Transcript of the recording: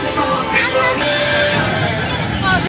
Mexico.